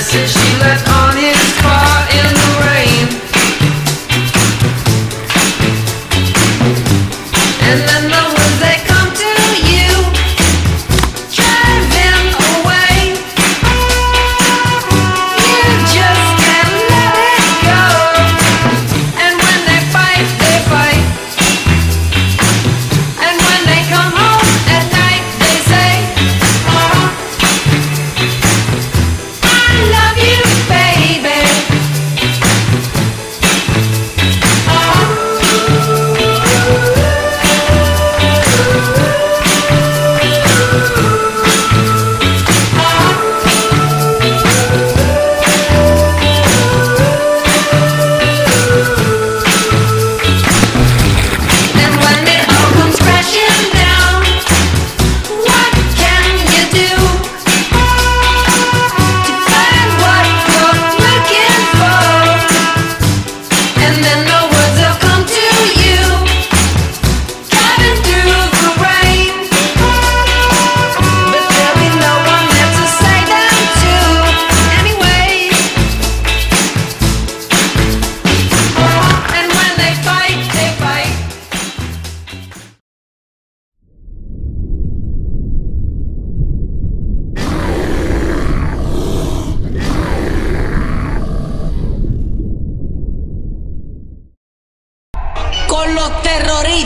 message she left on his car. los terroristas.